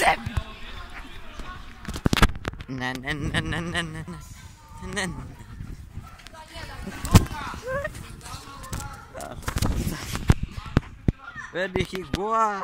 zip. Na na na na na na na na. Where did he go?